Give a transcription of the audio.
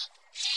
Thanks.